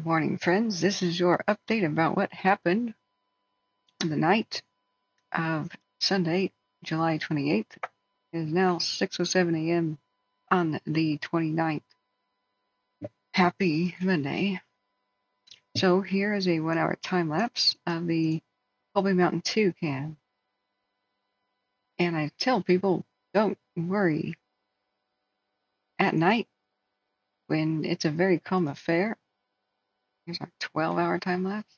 Good morning, friends. This is your update about what happened the night of Sunday, July 28th. It is now 6.07 a.m. on the 29th. Happy Monday. So here is a one-hour time lapse of the Colby Mountain 2 cam. And I tell people, don't worry. At night, when it's a very calm affair, here's our 12 hour time lapse,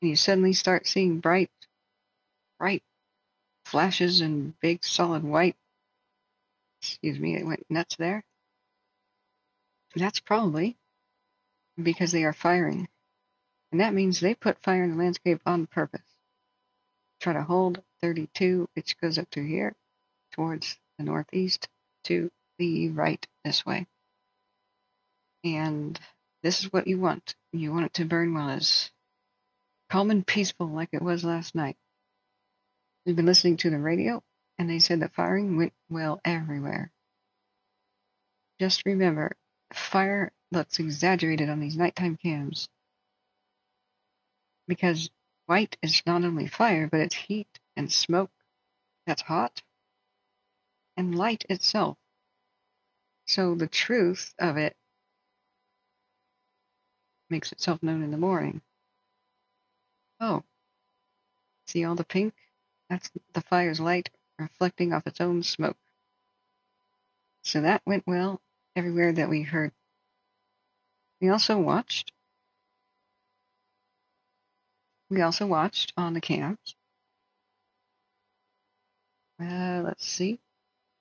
and you suddenly start seeing bright, bright flashes and big solid white. Excuse me, it went nuts there. That's probably because they are firing. And that means they put fire in the landscape on purpose. Try to hold 32, which goes up to here, towards the northeast, to the right this way. And this is what you want. You want it to burn while it's calm and peaceful like it was last night. We've been listening to the radio, and they said the firing went well everywhere. Just remember, fire looks exaggerated on these nighttime cams because white is not only fire, but it's heat and smoke that's hot and light itself. So the truth of it makes itself known in the morning. Oh, see all the pink? That's the fire's light reflecting off its own smoke. So that went well everywhere that we heard. We also watched. We also watched on the cams. Uh, let's see.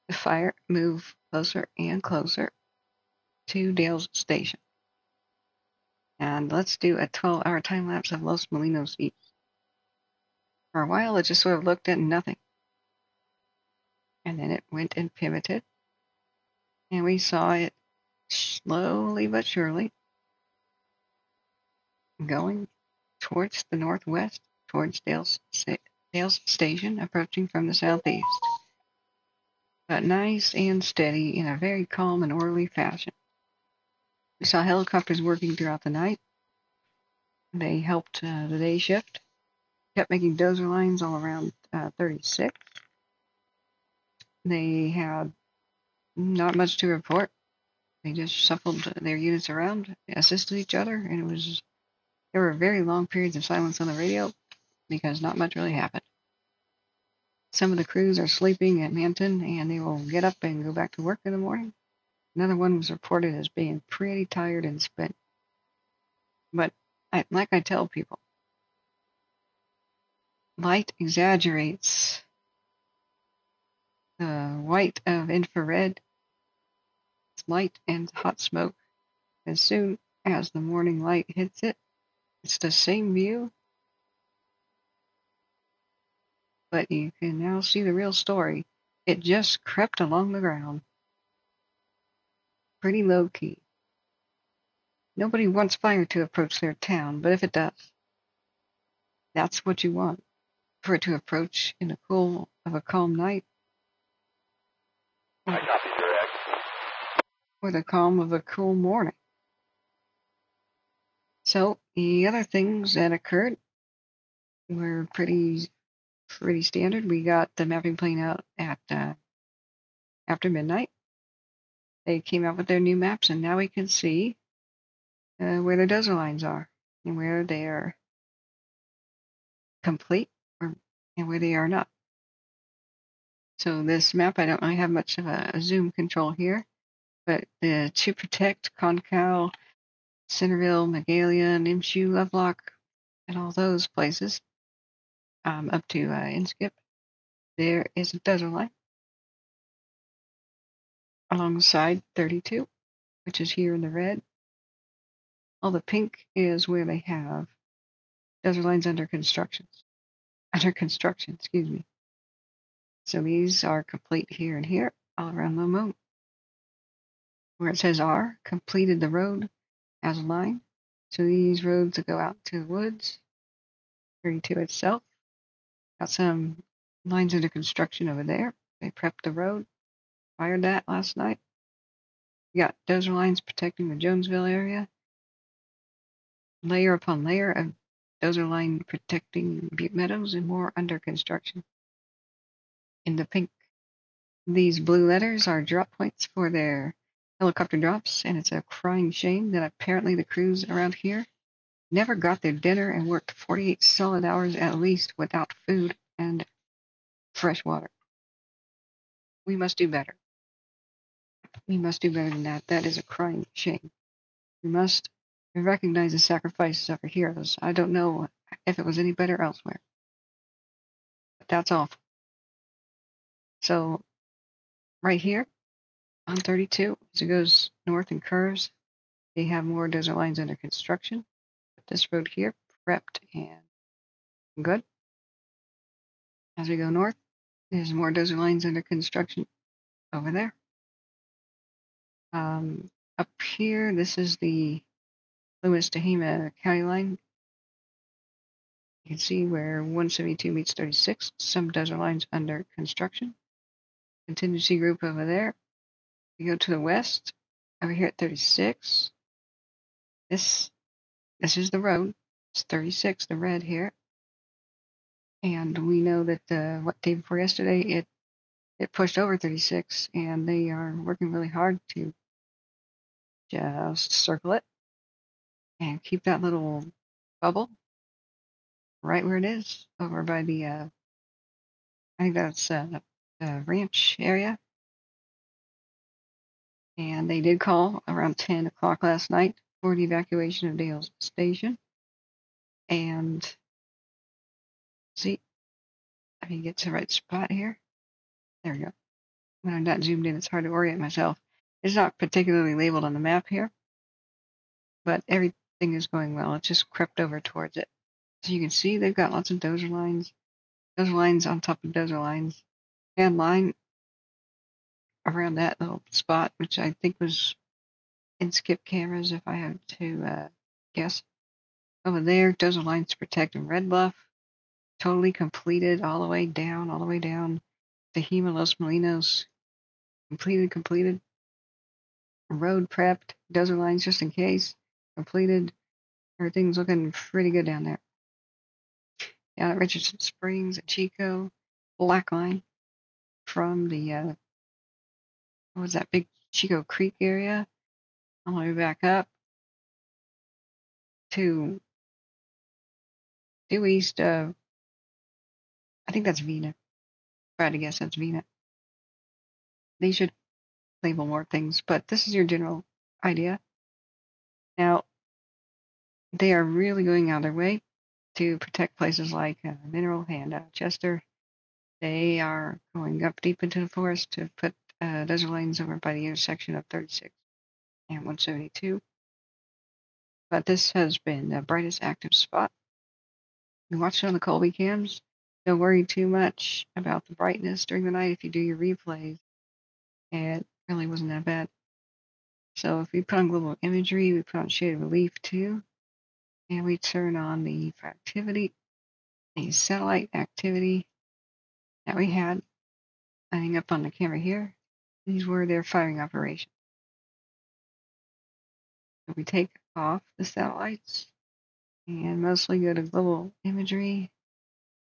The fire move closer and closer to Dale's station. And let's do a 12 hour time lapse of Los Molinos Beach. For a while, it just sort of looked at nothing. And then it went and pivoted. And we saw it slowly but surely going towards the northwest, towards Dale's, Dale's station, approaching from the southeast. But nice and steady in a very calm and orderly fashion. We saw helicopters working throughout the night. They helped uh, the day shift. Kept making dozer lines all around uh, 36. They had not much to report. They just shuffled their units around, assisted each other, and it was there were very long periods of silence on the radio because not much really happened. Some of the crews are sleeping at Manton and they will get up and go back to work in the morning. Another one was reported as being pretty tired and spent. But I, like I tell people, light exaggerates the white of infrared, light and hot smoke. As soon as the morning light hits it, it's the same view, but you can now see the real story. It just crept along the ground pretty low key. Nobody wants fire to approach their town, but if it does, that's what you want. For it to approach in the cool of a calm night. I copy direct. Or the calm of a cool morning. So the other things that occurred were pretty pretty standard. We got the mapping plane out at uh, after midnight. They came out with their new maps, and now we can see uh, where the dozer lines are and where they are complete or and where they are not. So this map, I don't really have much of a, a zoom control here, but the to protect Concow, Centerville, Magalia, Nimshew, Lovelock, and all those places, um, up to uh, Inskip, there is a dozer line alongside 32, which is here in the red. All the pink is where they have dozer lines under construction. Under construction, excuse me. So these are complete here and here, all around the moon. Where it says R, completed the road as a line. So these roads that go out to the woods, 32 itself. Got some lines under construction over there. They prepped the road. Fired that last night. You got dozer lines protecting the Jonesville area. layer upon layer of dozer line protecting butte meadows and more under construction. In the pink, these blue letters are drop points for their helicopter drops, and it's a crying shame that apparently the crews around here never got their dinner and worked 48 solid hours at least without food and fresh water. We must do better. We must do better than that. That is a crying shame. We must recognize the sacrifices of our heroes. I don't know if it was any better elsewhere, but that's awful. So, right here on 32, as it goes north and curves, they have more dozer lines under construction. But this road here, prepped and good. As we go north, there's more dozer lines under construction over there. Um, up here, this is the Lewis Tehama County line. You can see where 172 meets 36. Some dozer lines under construction. Contingency group over there. We go to the west, over here at 36. This this is the road. It's 36, the red here. And we know that uh, what day before yesterday it it pushed over 36, and they are working really hard to just circle it and keep that little bubble right where it is over by the uh, I think that's uh, the ranch area. And they did call around 10 o'clock last night for the evacuation of Dale's station. And see, I can get to the right spot here. There we go. When I'm not zoomed in, it's hard to orient myself. It's not particularly labeled on the map here, but everything is going well. It just crept over towards it. So you can see they've got lots of dozer lines, dozer lines on top of dozer lines, and line around that little spot, which I think was in skip cameras, if I had to uh, guess. Over there, dozer lines to protect in Red Bluff, totally completed all the way down, all the way down to Hema Los Molinos. Completed, completed. Road prepped, dozer lines just in case. Completed. Everything's looking pretty good down there. Down at Richardson Springs at Chico, black line from the uh, what was that big Chico Creek area all the way back up to due east of I think that's Vina. Try to guess that's Vina. They should label more things, but this is your general idea. Now, they are really going out of their way to protect places like uh, Mineral and uh, Chester. They are going up deep into the forest to put uh, dozer lanes over by the intersection of 36 and 172. But this has been the brightest active spot. You watch it on the Colby cams. Don't worry too much about the brightness during the night if you do your replays. It really wasn't that bad. So if we put on global imagery, we put on shaded relief too, and we turn on the activity, the satellite activity that we had lining up on the camera here. These were their firing operations. So we take off the satellites and mostly go to global imagery.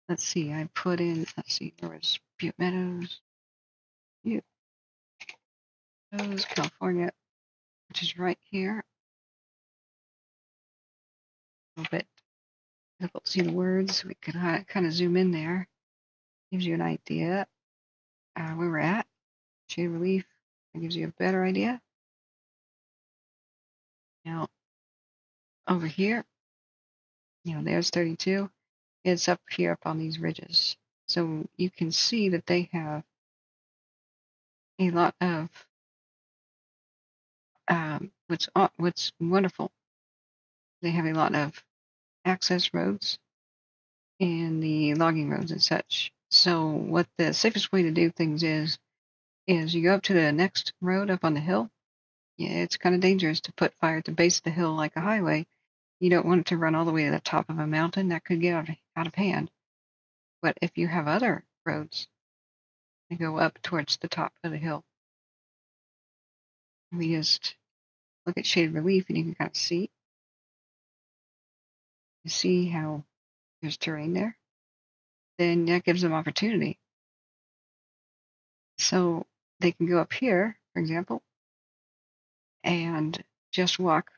Let's see, I put in, let's see, there was Butte Meadows, Butte Meadows, California, which is right here. A little bit difficult to see the words. We can kind of zoom in there. Gives you an idea uh, where we're at. Shade relief gives you a better idea. Now, over here, you know, there's 32. It's up here up on these ridges. So you can see that they have a lot of um, what's what's wonderful. They have a lot of access roads and the logging roads and such. So what the safest way to do things is is you go up to the next road up on the hill. Yeah, it's kind of dangerous to put fire at the base of the hill like a highway. You don't want it to run all the way to the top of a mountain. That could get out of, out of hand. But if you have other roads that go up towards the top of the hill, we just look at shaded relief and you can kind of see You see how there's terrain there? Then that gives them opportunity. So they can go up here, for example, and just walk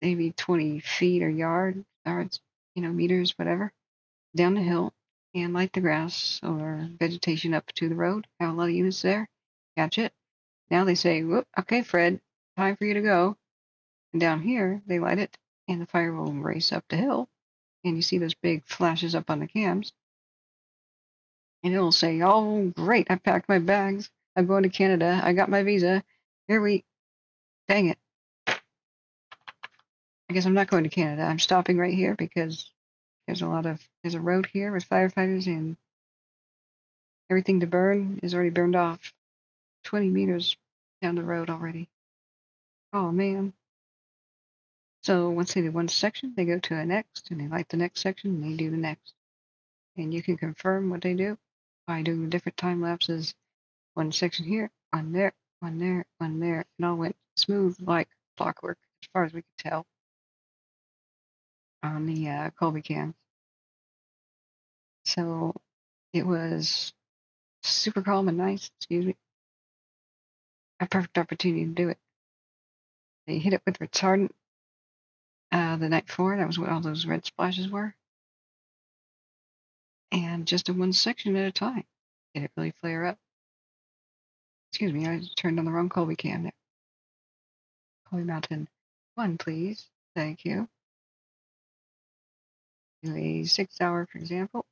maybe 20 feet or yard, yards, you know, meters, whatever, down the hill and light the grass or vegetation up to the road. Have a lot of units there. Catch it. Now they say, Whoop, okay, Fred, time for you to go. And down here, they light it, and the fire will race up the hill. And you see those big flashes up on the cams. And it'll say, Oh, great, I packed my bags. I'm going to Canada. I got my visa. Here we. Dang it. I guess I'm not going to Canada. I'm stopping right here because there's a lot of there's a road here with firefighters and everything to burn is already burned off 20 meters down the road already. Oh man. So once they do one section, they go to the next and they light the next section and they do the next. And you can confirm what they do by doing the different time lapses. One section here, one there, one there, one there. It all went smooth like clockwork as far as we could tell on the uh, Colby cam. So it was super calm and nice, excuse me. A perfect opportunity to do it. They hit it with retardant uh, the night before. That was what all those red splashes were. And just in one section at a time. Did it really flare up? Excuse me, I turned on the wrong Colby cam there. Colby Mountain 1, please. Thank you. Do a six hour, for example.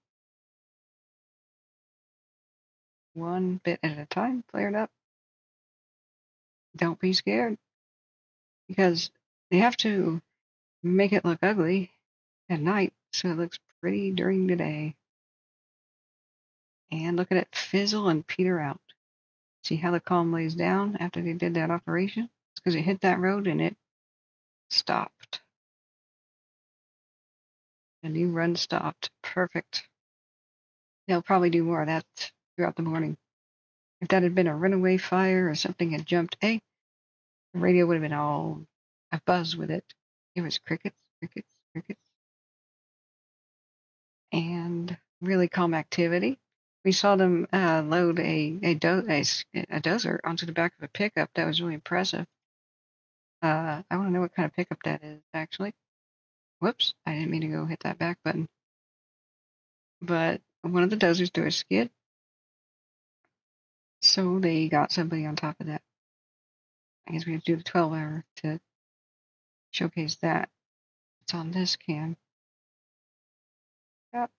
One bit at a time, flared up. Don't be scared. Because they have to make it look ugly at night so it looks pretty during the day. And look at it fizzle and peter out. See how the column lays down after they did that operation? It's because it hit that road and it stopped. The new run stopped. Perfect. They'll probably do more of that throughout the morning. If that had been a runaway fire or something had jumped, hey, the radio would have been all a buzz with it. It was crickets, crickets, crickets. And really calm activity. We saw them uh, load a a, do- a a dozer onto the back of a pickup. That was really impressive. Uh, I want to know what kind of pickup that is, actually. Whoops, I didn't mean to go hit that back button. But one of the dozers threw a skid. So they got somebody on top of that. I guess we have to do the 12 hour to showcase that. It's on this cam. Yep.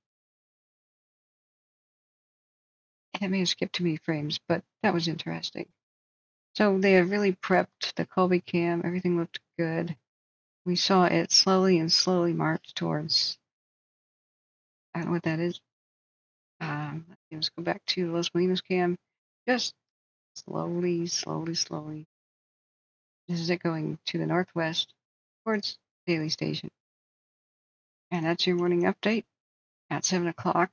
It may have skipped too many frames, but that was interesting. So they have really prepped the Colby cam. Everything looked good. We saw it slowly and slowly march towards. I don't know what that is. Um, let's go back to Los Molinos cam. Just slowly, slowly, slowly. This is it going to the northwest towards Daly Station. And that's your morning update at 7 o'clock.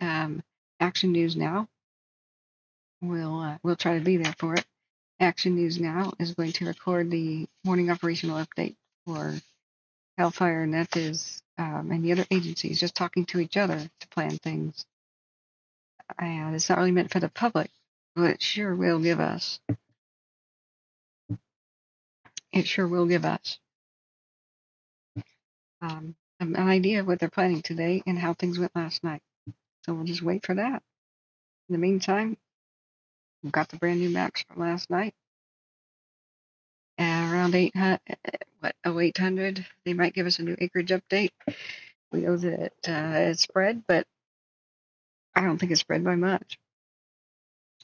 Um, Action News Now. We'll, uh, we'll try to be there for it. Action News Now is going to record the morning operational update for Cal Fire, and that is, um, and the other agencies just talking to each other to plan things. And it's not really meant for the public, it sure will give us. It sure will give us um, an idea of what they're planning today and how things went last night. So we'll just wait for that. In the meantime, we've got the brand new maps from last night. Around 800, what, oh, 0800, they might give us a new acreage update. We know that uh, it's spread, but I don't think it's spread by much.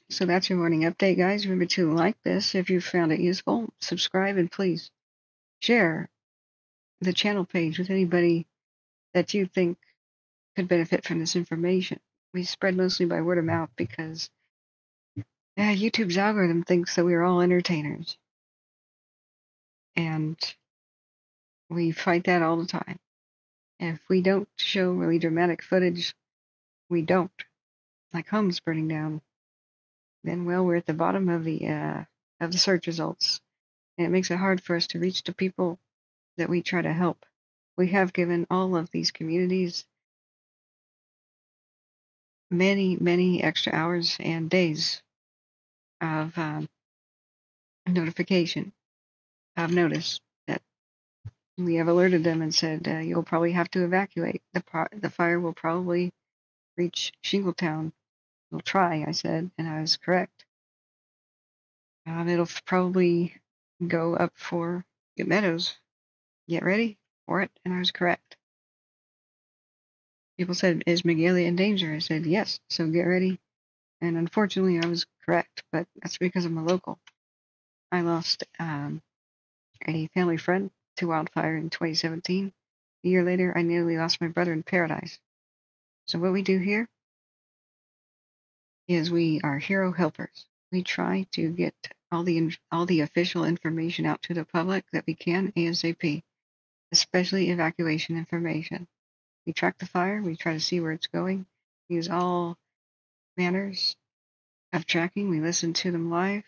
So that's your morning update, guys. Remember to like this if you found it useful, subscribe, and please share the channel page with anybody that you think could benefit from this information. We spread mostly by word of mouth because YouTube's algorithm thinks that we're all entertainers. And we fight that all the time. If we don't show really dramatic footage, we don't. Like homes burning down, then well, we're at the bottom of the uh, of the search results, and it makes it hard for us to reach the people that we try to help. we have given all of these communities many, many extra hours and days of um, notification, of notice that we have alerted them and said uh, you'll probably have to evacuate. The the fire will probably reach Shingletown. We'll try, I said, and I was correct. Um, it'll probably go up for Get Meadows. Get ready for it, and I was correct. People said, "Is Magalia in danger?" I said, "Yes." So get ready. And unfortunately, I was correct, but that's because I'm a local. I lost um, a family friend to wildfire in 2017. A year later, I nearly lost my brother in paradise. So what we do here is we are hero helpers. We try to get all the all the official information out to the public that we can ASAP, especially evacuation information. We track the fire. We try to see where it's going. We use all manners of tracking. We listen to them live.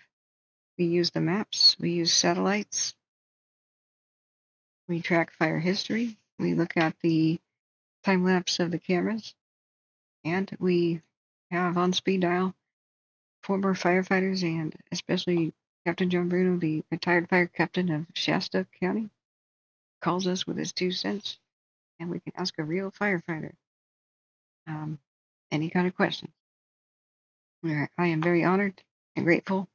We use the maps. We use satellites. We track fire history. We look at the time lapse of the cameras. And we have on speed dial former firefighters and especially Captain John Bruno, the retired fire captain of Shasta County, calls us with his two cents, and we can ask a real firefighter um, any kind of question. We're- I am very honored and grateful.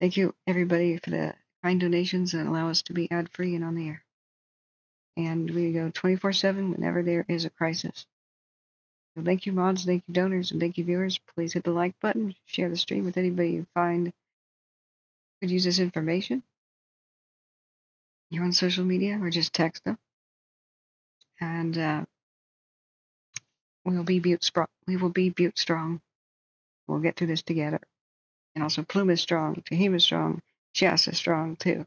Thank you, everybody, for the kind donations that allow us to be ad free and on the air. And we go 24 7 whenever there is a crisis. Thank you, mods, thank you, donors, and thank you, viewers. Please hit the like button, share the stream with anybody you find could use this information. You're on social media or just text them. And uh, we'll be Butte strong. We will be Butte strong. We'll get through this together. And also, Plumas is strong, Tehama is strong, Shasta is strong too.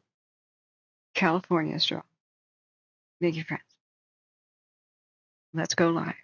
California is strong. Thank you, friends. Let's go live.